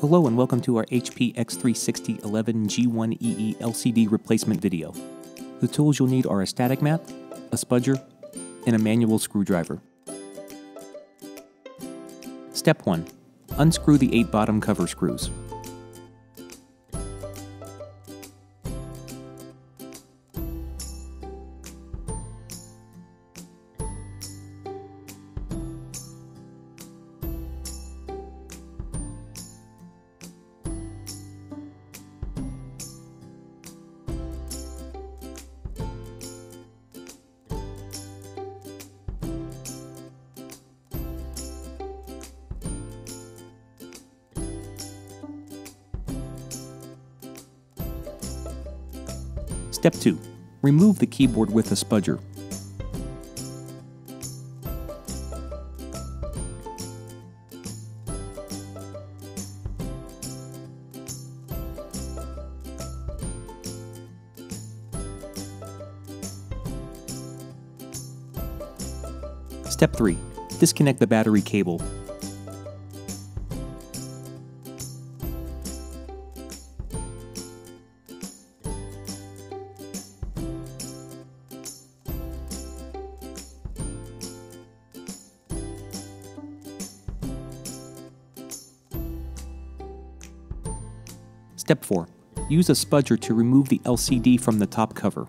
Hello and welcome to our HP X360 11G1EE LCD replacement video. The tools you'll need are a static mat, a spudger, and a manual screwdriver. Step 1. Unscrew the 8 bottom cover screws. Step 2. Remove the keyboard with a spudger. Step 3. Disconnect the battery cable. Step 4. Use a spudger to remove the LCD from the top cover.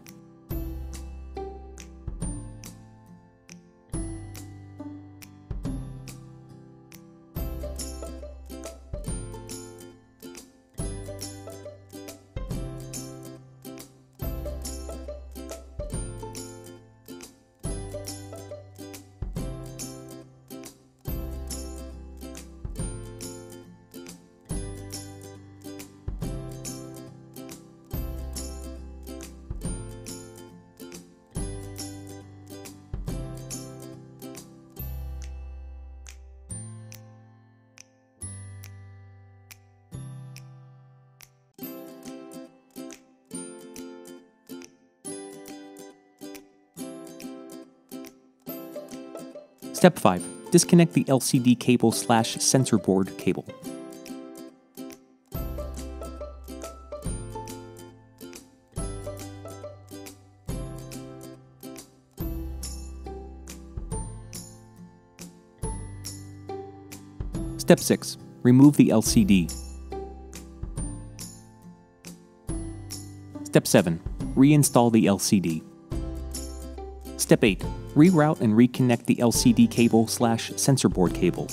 Step 5. Disconnect the LCD cable slash sensor board cable. Step 6. Remove the LCD. Step 7. Reinstall the LCD. Step 8. Reroute and reconnect the LCD cable slash sensor board cable.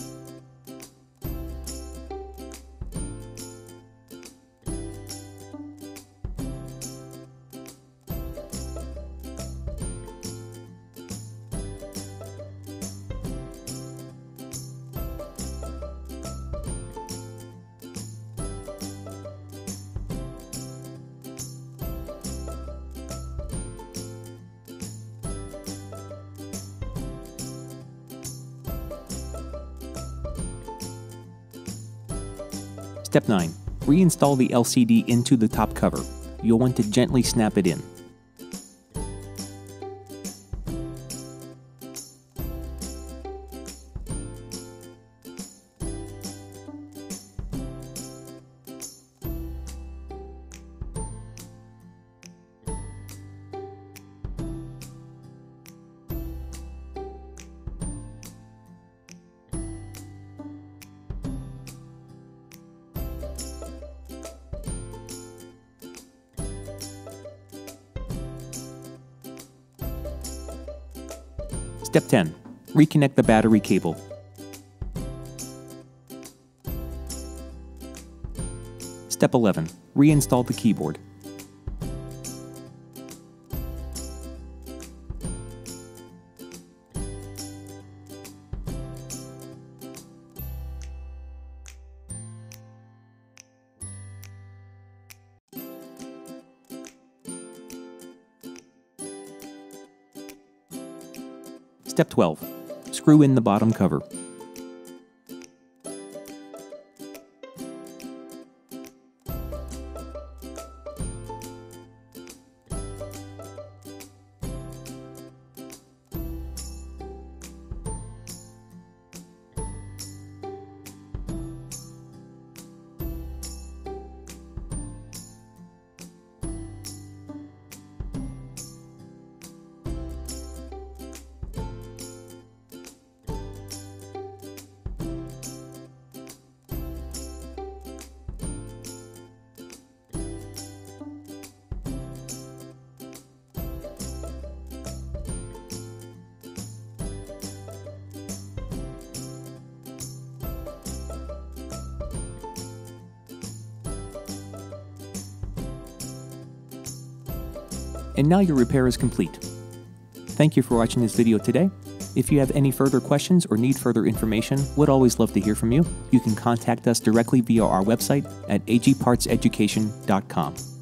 Step 9. Reinstall the LCD into the top cover. You'll want to gently snap it in. Step 10. Reconnect the battery cable. Step 11. Reinstall the keyboard. Step 12. Screw in the bottom cover. And now your repair is complete. Thank you for watching this video today. If you have any further questions or need further information, we'd always love to hear from you. You can contact us directly via our website at agpartseducation.com.